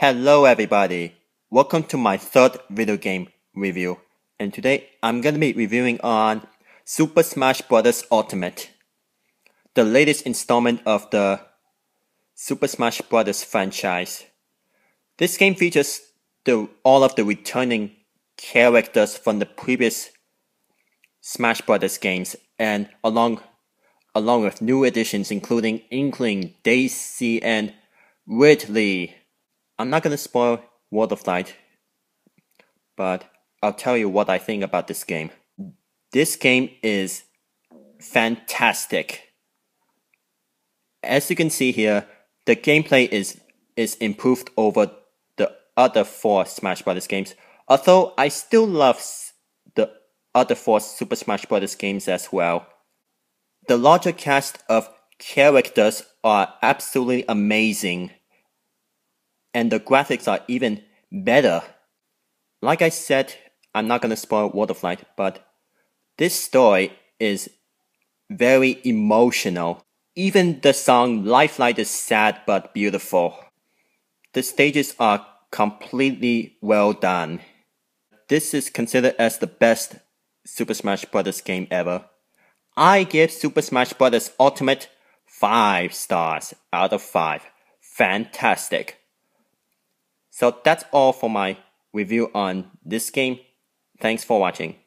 Hello everybody, welcome to my third video game review and today I'm gonna be reviewing on Super Smash Bros. Ultimate, the latest installment of the Super Smash Bros. franchise. This game features the, all of the returning characters from the previous Smash Bros. games and along along with new additions including Inkling, Daisy, and Ridley. I'm not gonna spoil World of Light, but I'll tell you what I think about this game. This game is fantastic. As you can see here, the gameplay is is improved over the other four Smash Bros. games. Although I still love the other four Super Smash Bros. games as well. The larger cast of characters are absolutely amazing and the graphics are even better. Like I said, I'm not gonna spoil World of Light, but this story is very emotional. Even the song Lifelight is sad but beautiful. The stages are completely well done. This is considered as the best Super Smash Bros. game ever. I give Super Smash Bros. Ultimate 5 stars out of 5. Fantastic. So that's all for my review on this game. Thanks for watching.